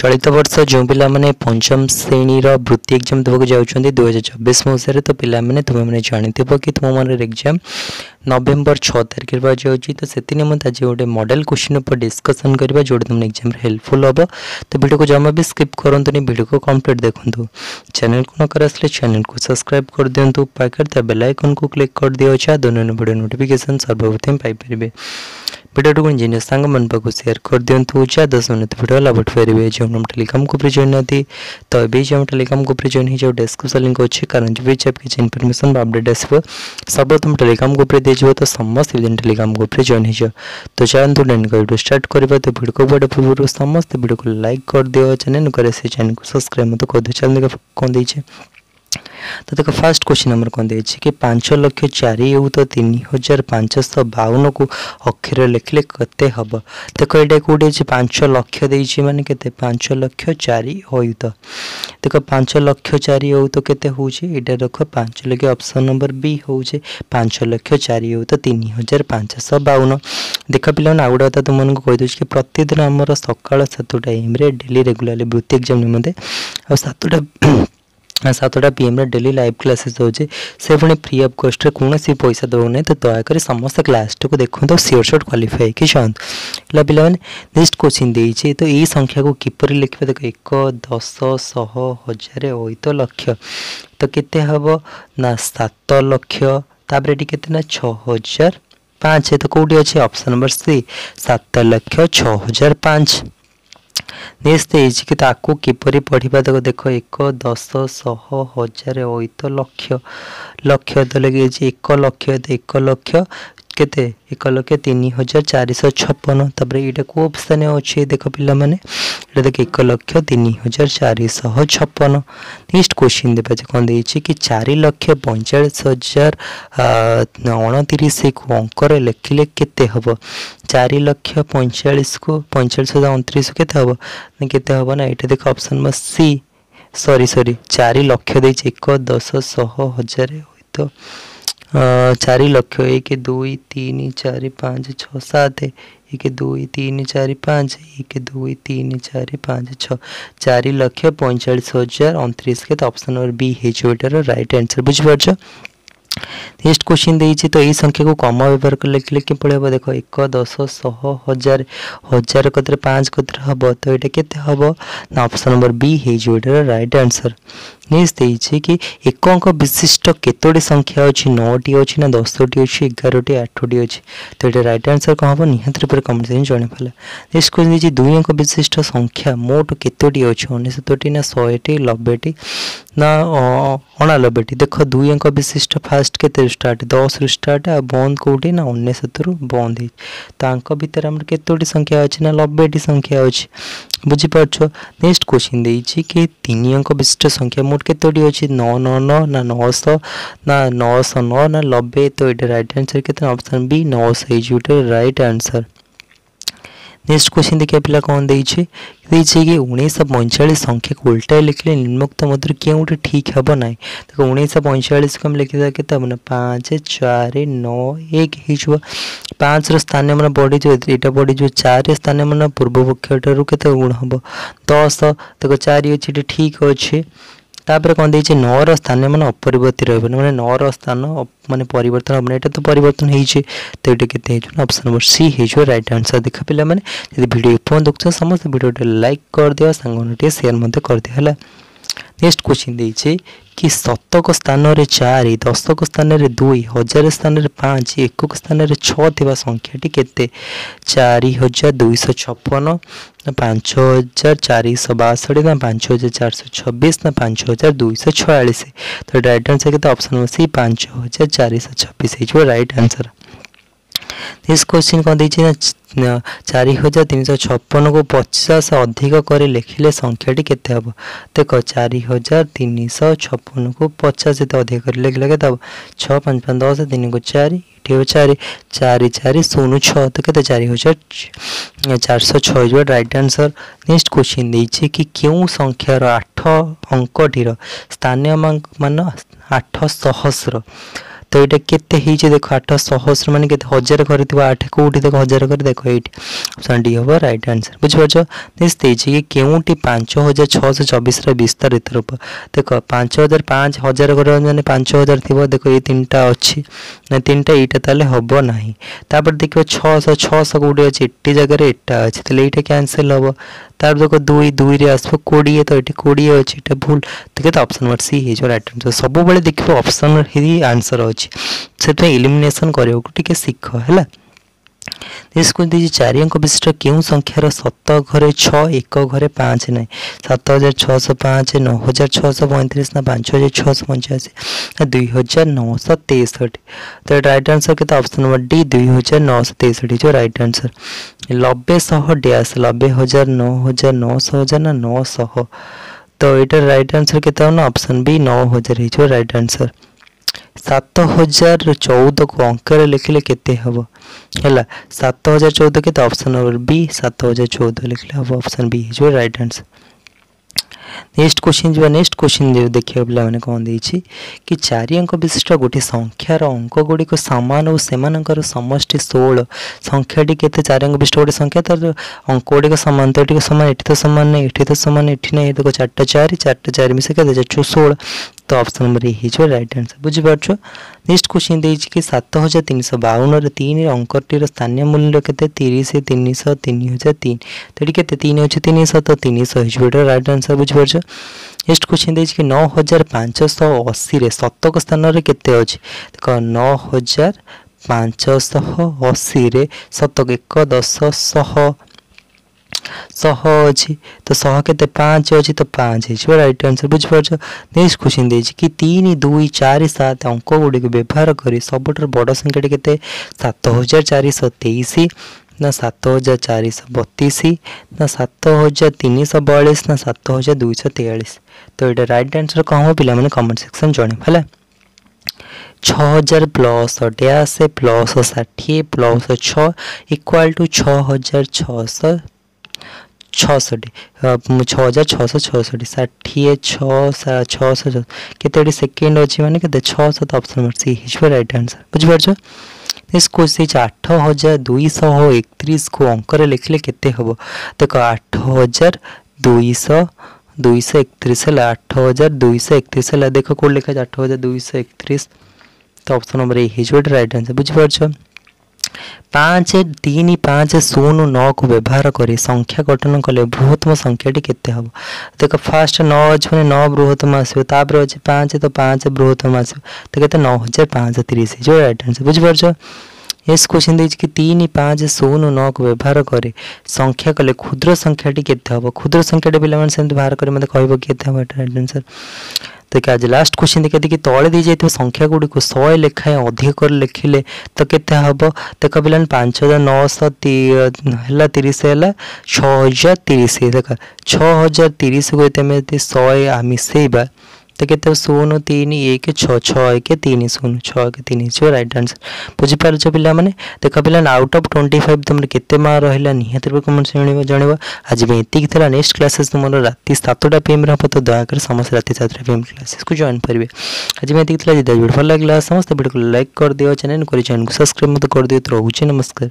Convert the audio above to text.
চলিত বর্ষ ଯେଉଁ ପିଲାମାନେ ପଞ୍ଚମ ଶ୍ରେଣୀର ବୃତ୍ତି ଏକ୍ଜାମ୍ ଦେବାକୁ ଯାଉଛନ୍ତି ଦୁଇହଜାର ଚବିଶ ମସିହାରେ ତ ପିଲାମାନେ ତୁମେମାନେ ଜାଣିଥିବ କି ତୁମମାନଙ୍କର ଏକ୍ଜାମ୍ ନଭେମ୍ବର ଛଅ ତାରିଖରେ ହେବାକୁ ଯାଉଛି ତ ସେଥି ନିମନ୍ତେ ଆଜି ଗୋଟେ ମଡ଼େଲ କ୍ୱେଶ୍ଚିନ୍ ଉପରେ ଡିସ୍କସନ୍ କରିବା ଯେଉଁଟା ତୁମର ଏକ୍ଜାମ୍ରେ ହେଲ୍ପଫୁଲ୍ ହେବ ତ ଭିଡ଼ିଓକୁ ଜମା ବି ସ୍କିପ୍ କରନ୍ତୁନି ଭିଡ଼ିଓକୁ କମ୍ପ୍ଲିଟ୍ ଦେଖନ୍ତୁ ଚ୍ୟାନେଲ୍କୁ ନ କରିଆସିଲେ ଚ୍ୟାନେଲ୍କୁ ସବସ୍କ୍ରାଇବ୍ କରିଦିଅନ୍ତୁ ପାଖରେ ତା ବେଲ୍ ଆଇକନ୍କୁ କ୍ଲିକ୍ କରିଦିଅ ଯାହା ଦୈନନ୍ଦିନ ଭିଡ଼ିଓ ନୋଟିଫିକେସନ୍ ସର୍ବପ୍ରଥମେ ପାଇପାରିବେ వీడియో గురించి ఏం చేస్తాం మన పక్కు షేర్ కొద్దిగా ऊंचा दस मिनट वीडियो लाभट फेर जेवण टेलीकॉम को जोइन थी तो ये हम टेलीकॉम को जोइन हो डेस्क्रिप्शन लिंक अच्छे कारण भी जब किसी इनफर्मेशन बा अपडेट आसो सब तुम टेलीकॉम को दीजिए तो समस्त दिन टेलीकॉम को जोइन हो तो चलते डेन का वीडियो स्टार्ट कर तो वीडियो को बड़े पूर्व समस्त वीडियो को लाइक कर दियो चैनल करे से चैनल को सब्सक्राइब मत कर दियो चैनल का कौन दीजिए ତଥା ଫାର୍ଷ୍ଟ କ୍ୱେଶ୍ଚିନ୍ ଆମର କ'ଣ ଦେଇଛି କି ପାଞ୍ଚ ଲକ୍ଷ ଚାରି ଏଉତ ତିନି ହଜାର ପାଞ୍ଚଶହ ବାଉନକୁ ଅକ୍ଷର ଲେଖିଲେ କେତେ ହେବ ଦେଖ ଏଇଟା କେଉଁଠି ଅଛି ପାଞ୍ଚ ଲକ୍ଷ ଦେଇଛି ମାନେ କେତେ ପାଞ୍ଚ ଲକ୍ଷ ଚାରି ହୋଇତ ଦେଖ ପାଞ୍ଚ ଲକ୍ଷ ଚାରି ଏଉତ କେତେ ହେଉଛି ଏଇଟା ଦେଖ ପାଞ୍ଚ ଲକ୍ଷ ଅପସନ୍ ନମ୍ବର ବି ହେଉଛି ପାଞ୍ଚ ଲକ୍ଷ ଚାରି ଏଉତ ତିନି ହଜାର ପାଞ୍ଚଶହ ବାଉନ ଦେଖ ପିଲାମାନେ ଆଉ ଗୋଟେ କଥା ତୁମମାନଙ୍କୁ କହିଦେଉଛି କି ପ୍ରତିଦିନ ଆମର ସକାଳ ସାତଟା ଏମ୍ରେ ଡେଲି ରେଗୁଲାରଲି ବୃତ୍ତି ଏକ୍ଜାମ୍ ନିମନ୍ତେ ଆଉ ସାତଟା आठटा सतटा P M daily live classes हो से पुणी फ्री अफ कस्ट्रे कौन सी पैसा दौना तो दयाक समस्त क्लास टी देखते तो सियोर सर्ट क्वाफाई कि सन्त पाने नेक्स्ट क्वेश्चन देखिए तो यही संख्या को किपर लिखे देख एक दस शह हजार ओत लक्ष तो के सत लक्ष तापर ये के छ पाँच तो कौटी अच्छे ऑप्शन नंबर सी सत लक्ष छ हजार पाँच ନିସ୍ତେଜ କି ତାକୁ କିପରି ପଢ଼ିବା ତାକୁ ଦେଖ ଏକ ଦଶ ଶହ ହଜାର ଅଇତ ଲକ୍ଷ ଲକ୍ଷ ତ ଲାଗି ଯାଇଛି ଏକ ଲକ୍ଷ ଏକ ଲକ୍ଷ କେତେ ଏକ ଲକ୍ଷ ତିନି ହଜାର ଚାରିଶହ ଛପନ ତାପରେ ଏଇଟା କେଉଁ ଅପସନ୍ ଅଛି ଦେଖ ପିଲାମାନେ ଏଇଟା ଦେଖ ଏକ ଲକ୍ଷ ତିନି ହଜାର ଚାରିଶହ ଛପନ ନେକ୍ସଟ କ୍ୱେଶ୍ଚିନ୍ ଦେବା ଯେ କ'ଣ ଦେଇଛି କି ଚାରି ଲକ୍ଷ ପଇଁଚାଳିଶ ହଜାର ଅଣତିରିଶକୁ ଅଙ୍କରେ ଲେଖିଲେ କେତେ ହେବ ଚାରି ଲକ୍ଷ ପଇଁଚାଳିଶକୁ ପଇଁଚାଳିଶ ହଜାର ଅଣତିରିଶକୁ କେତେ ହେବ କେତେ ହେବ ନା ଏଇଟା ଦେଖ option number C sorry sorry ଚାରି ଲକ୍ଷ ଦେଇଛି ଏକ ଦଶ ଶହ ହଜାର ହୋଇଥିବ चार लक्ष एक दुई तीन चार पाँच छः सात एक दुई तीन चार पाँच एक दुई तीन चार पाँच छ चार लक्ष पैंचाश हजार अंतरीश के अपसन तो नंबर बी हेटर रईट आनसर बुझीप ନେକ୍ସଟ କ୍ୱେଶ୍ଚିନ୍ ଦେଇଛି ତ ଏଇ ସଂଖ୍ୟାକୁ କମ ବ୍ୟବହାର କରି ଲେଖିଲେ କିଭଳି ହେବ ଦେଖ ଏକ ଦଶ ଶହ ହଜାର ହଜାର କତିରେ ପାଞ୍ଚ କତିରେ ହେବ ତ ଏଇଟା କେତେ ହେବ ନା ଅପସନ୍ ନମ୍ବର ବି ହେଇଯିବ ଏଇଟାର ରାଇଟ୍ ଆନ୍ସର ନେକ୍ସଟ ଦେଇଛି କି ଏକ ଅଙ୍କ ବିଶିଷ୍ଟ କେତୋଟି ସଂଖ୍ୟା ଅଛି ନଅଟି ଅଛି ନା ଦଶଟି ଅଛି ଏଗାରଟି ଆଠଟି ଅଛି ତ ଏଇଟା ରାଇଟ୍ ଆନ୍ସର କ'ଣ ହେବ ନିହାତି ରୂପରେ କମେଣ୍ଟ ସେକ୍ସନ୍ ଜଣାଇପାରିଲା ନେକ୍ସଟ କ୍ୱେଶ୍ଚିନ୍ ଦେଇଛି ଦୁଇ ଅଙ୍କ ବିଶିଷ୍ଟ ସଂଖ୍ୟା ମୋଟ କେତୋଟି ଅଛି ଅନେଶତଟି ନା ଶହେଟି ନବେଟି ନା ଅଣାନବେଟି ଦେଖ ଦୁଇ ଅଙ୍କ ବିଶିଷ୍ଟ ଫାଷ୍ଟ ଫାର୍ଷ୍ଟ ଷ୍ଟାର୍ଟ ଦଶରୁ ଷ୍ଟାର୍ଟ ଆଉ ବନ୍ଦ କେଉଁଠି ନା ଅନେଶତରୁ ବନ୍ଦ ହେଇଛି ତାଙ୍କ ଭିତରେ ଆମର କେତୋଟି ସଂଖ୍ୟା ଅଛି ନା ନବେଟି ସଂଖ୍ୟା ଅଛି ବୁଝିପାରୁଛ ନେକ୍ସଟ କୋଶ୍ଚିନ୍ ଦେଇଛି କି ତିନି ଅଙ୍କ ବିଶିଷ୍ଟ ସଂଖ୍ୟା ମୋଟ କେତୋଟି ଅଛି ନଅ ନଅ ନଅ ନା ନଅଶହ ନା ନଅଶହ ନଅ ନା ନବେ ତ ଏଇଟା ରାଇଟ୍ ଆନ୍ସର କେତେ ଅପସନ୍ ବି ନଅଶହ ହେଇଛି ଗୋଟେ ରାଇଟ୍ ଆନ୍ସର नेक्स्ट क्वेश्चन देखिए पे कौन देखिए कि उन्नीस पैंचाश संख्या को उल्टा लिखले निम्नोक्त मध्य क्यों ठीक हे ना तो उन्नीस पैंचाश को आम लिखिदा के पाँच चार नौ एक हो पाँच रान मान बढ़ी यहाँ बढ़ी चार स्थान मान पूर्व पक्ष ठार के गुण हम दस देख चार अच्छे ठीक अच्छे ତାପରେ କ'ଣ ଦେଇଛି ନଅର ସ୍ଥାନ ମାନେ ଅପରିବର୍ତ୍ତୀ ରହିବନି ମାନେ ନଅର ସ୍ଥାନ ମାନେ ପରିବର୍ତ୍ତନ ହେବନି ଏଇଟା ତ ପରିବର୍ତ୍ତନ ହେଇଛି ତ ଏଇଟା କେତେ ହେଇଯିବ ନା ଅପସନ୍ ନମ୍ବର ସି ହେଇଯିବ ରାଇଟ୍ ଆନ୍ସର୍ ଦେଖ ପିଲାମାନେ ଯଦି ଭିଡ଼ିଓ ଏପର୍ଯ୍ୟନ୍ତ ଦେଖୁଛ ସମସ୍ତେ ଭିଡ଼ିଓଟେ ଲାଇକ୍ କରିଦିଅ ସାଙ୍ଗମାନଙ୍କୁ ଟିକେ ସେୟାର ମଧ୍ୟ କରିଦିଅ ହେଲା ନେକ୍ସଟ କ୍ୱେଶ୍ଚିନ୍ ଦେଇଛି कि शतक स्थान चार दशक स्थान दुई हजार स्थान पाँच एकक स्थान छा संख्याटी के चार हजार दुईश छपन ना पांच हजार चार शह बासठ ना पांच हजार चार शौ छब्बीस ना पांच हजार दुईश छयास तो रईट आंसर के अपसन में से पांच हजार चार शौ छब्बीस रईट आंसर इस क्वेश्चन कर दीजिए চারি হাজার তিনশহ ছপনকু পচাশ অধিক করে লেখিলে সংখ্যাটি কেতে হব দেখ চারি হাজার তিনশহ ছপনকু পচাশ যেতে অধিক করে লেখিলে কেতে হব ছ পাঁচ পাঁচ দশ তিনকু চারি এটি হো চারি চারি চারি শূন্য ছ তো কেতে চারি হাজার চারশো ছ হয়ে রাইট আনসর নেক্সট কোশ্চিন দিয়েছি কি কেউ সংখ্যার আঠ অঙ্কটির স্থানীয় মান আঠ সহস্র ତ ଏଇଟା କେତେ ହେଇଛି ଦେଖ ଆଠ ସହସ୍ର ମାନେ କେତେ ହଜାର ଘରେ ଥିବ ଆଠ କେଉଁଠି ଦେଖ ହଜାର ଘରେ ଦେଖ ଏଇଠି ଅପସନ୍ ଡି ହେବ ରାଇଟ୍ ଆନ୍ସର୍ ବୁଝିପାରୁଛ ନେକ୍ସଟ ଦେଇଛି କି କେଉଁଠି ପାଞ୍ଚ ହଜାର ଛଅଶହ ଚବିଶର ବିସ୍ତାରିତ ରୂପ ଦେଖ ପାଞ୍ଚ ହଜାର ପାଞ୍ଚ ହଜାର ଘରେ ମାନେ ପାଞ୍ଚ ହଜାର ଥିବ ଦେଖ ଏଇ ତିନିଟା ଅଛି ନା ତିନିଟା ଏଇଟା ତାହେଲେ ହେବ ନାହିଁ ତାପରେ ଦେଖିବ ଛଅଶହ ଛଅଶହ କେଉଁଠି ଅଛି ଏଠି ଜାଗାରେ ଏଟା ଅଛି ତାହେଲେ ଏଇଟା କ୍ୟାନସେଲ୍ ହେବ তারপর দেখো দুই দুইরে আসব কোড়িয়ে তো এটি কোড়িয়ে অছি এটা ভুল ঠিক আছে option number C is right answer সবুলে দেখব অপশন হি আনসর অছি সেটা ইলিমিনেশন করিও টিকে শিখ হলা निष्कुति चारि अंक विशिष्ट क्यों संख्यार सत घरे छ एक घरे पाँच ना सत हजार छःश पाँच नौ हजार छःश पैंतीस ना पाँच हजार छःश पंचाशी दुई हजार नौश तेसठ तो रईट आंसर के अपसन नंबर डी दुई हजार नौश तेसठ जो रईट आनसर नब्बे शह डैश नब्बे हजार नौ हजार नौश हजार तो तो ना नौश तो यार रईट आंसर के अप्सन बी नौ हजार हो रईट आनसर ସାତ ହଜାର ଚଉଦକୁ ଅଙ୍କରେ ଲେଖିଲେ କେତେ ହେବ ହେଲା ସାତ ହଜାର ଚଉଦ କେତେ ଅପସନ୍ ନମ୍ବର ବି ସାତ ହଜାର ଚଉଦ ଲେଖିଲେ ହେବ ଅପସନ୍ ବି ହେଇଯିବ ରାଇଟ୍ ଆନ୍ସର ନେକ୍ସଟ କୋଶ୍ଚିନ୍ ଯିବା ନେକ୍ସଟ କୋଶ୍ଚିନ୍ ଦେଖିବା ପିଲାମାନେ କ'ଣ ଦେଇଛି କି ଚାରି ଅଙ୍କ ବିଶିଷ୍ଟ ଗୋଟିଏ ସଂଖ୍ୟାର ଅଙ୍କଗୁଡ଼ିକ ସମାନ ଓ ସେମାନଙ୍କର ସମଷ୍ଟି ଷୋହଳ ସଂଖ୍ୟାଟି କେତେ ଚାରି ଅଙ୍କ ବିଶିଷ୍ଟ ଗୋଟିଏ ସଂଖ୍ୟା ତା'ର ଅଙ୍କଗୁଡ଼ିକ ସମାନ ତ ଏଠି ତ ସମାନ ଏଠି ତ ସମାନ ନାହିଁ ଏଠି ତ ସମାନ ଏଠି ନାହିଁ ଦେଖ ଚାରିଟା ଚାରି ଚାରିଟା ଚାରି ମିଶା କେତେ ଚାରିଟା ଷୋହଳ तो अप्सन नंबर ही हो रईट आंसर बुझीपार्छ नेक्स्ट क्वेश्चन दे कि सत हजार तीन सौ बावन तीन अंकटर स्थानीय मूल्य केनि तीन हजार तीन तो ठीक है तीन हजार तीन शह तो तीन शह नेक्स्ट क्वेश्चन दे कि नौ हजार पाँच शह अशी शतक स्थान अच्छे देख नौ हजार पांचशह अशी शतक एक दस शह शह अच्छी तो शह के पाँच अच्छी तो पाँच हो रईट आंसर बुझ पार्च क्वेश्चन देखिए कि तीन दुई चार सात अंक गुड़ी व्यवहार कर सब बड़ संख्या के सत हजार चार शह तेईस ना सत हजार चार शह बतीस ना सत हजार तीन शह बयालीस ना सत हजार दुईश तेयालीस तो ये रईट आंसर कह पाने कमेंट सेक्शन जाने है छः हजार प्लस अठाश प्लस षाठी प्लस छक्वाल टू छः हजार छः सौ छसठी छः हजार छःश छठी षाठी छः छःश केतोटी सेकेंड अच्छे मैंने के छः option number C is right answer बुझीपार this question आठ हजार दुईश एक को अंक लिखले के देख आठ हजार दुईश दुईश एक है आठ हजार दुईश एकतीस है देख कौट लिखा आठ हजार दुईश एकतीस तो option number A is right answer बुझीपार ପାଞ୍ଚ ତିନି ପାଞ୍ଚ ଶୂନ ନଅକୁ ବ୍ୟବହାର କରି ସଂଖ୍ୟା ଗଠନ କଲେ ବୃହତ୍ତମ ସଂଖ୍ୟାଟି କେତେ ହେବ ଦେଖ ଫାଷ୍ଟ ନଅ ଅଛି ମାନେ ନଅ ବୃହତ୍ତମ ଆସିବ ତାପରେ ଅଛି ପାଞ୍ଚ ତ ପାଞ୍ଚ ବୃହତ୍ତମ ଆସିବ ତ କେତେ ନଅ ହଜାର ପାଞ୍ଚ ତିରିଶ ଯେଉଁ ରାଇଟ୍ ଆନ୍ସର୍ ବୁଝିପାରୁଛ ଏସ୍ କୋଶ୍ଚିନ୍ ଦେଇଛି କି ତିନି ପାଞ୍ଚ ଶୂନ ନଅକୁ ବ୍ୟବହାର କରେ ସଂଖ୍ୟା କଲେ କ୍ଷୁଦ୍ର ସଂଖ୍ୟାଟି କେତେ ହେବ କ୍ଷୁଦ୍ର ସଂଖ୍ୟାଟି ପିଲାମାନେ ସେମିତି ବାହାର କରି ମୋତେ କହିବ କେତେ ହେବ देखिए आज लास्ट क्वेश्चन देखिए देखिए तले दी जाइए संख्या गुड़ी शहे लेखाएं अधिक कर लिखिले तो के हम देख पे पाँच हजार नौश तीस है छः हजार तीस देख छः हजार तीस को आम मिसेबा तो कहते हैं ଶୂନ ତିନି ଏକ ଛଅ ଛଅ ଏକ ତିନି ଶୂନ ଛଅ ଏକ ତିନି ହେଇଯିବ ରାଇଟ୍ ଆନ୍ସର୍ ବୁଝିପାରୁଛ ପିଲାମାନେ ଦେଖ ପିଲାମାନେ ଆଉଟ୍ ଅଫ୍ ଟ୍ୱେଣ୍ଟି ଫାଇଭ୍ ତୁମର କେତେ ମାର୍କ ରହିଲା ନିହାତି ରୂପେ କମେଣ୍ଟ ଜଣିବ ଜଣିବ ଆଜି ପାଇଁ ଏତିକି ଥିଲା ନେକ୍ସଟ କ୍ଲାସେସ୍ ତୁମର ରାତି ସାତଟା ପିଏମ୍ରେ ହେବ ତ ଦୟାକରି ସମସ୍ତେ ରାତି ସାତଟା ପିଏମ୍ କ୍ଲାସେସ୍କୁ ଜଏନ୍ କରିବେ ଆଜି ପାଇଁ ଏତିକି ଥିଲା ଯଦି ଭିଡ଼ିଓ ଭଲ ଲାଗିଲା ସମସ୍ତେ ଭିଡ଼ିଓକୁ ଲାଇକ୍ କରିଦିଅ ଚ୍ୟାନେଲ୍ କରି ଚ୍ୟାନେଲ୍କୁ ସବସ୍କ୍ରାଇବ୍ ମଧ୍ୟ କରିଦିଅ ତ ରହୁଛି ନମସ୍କାର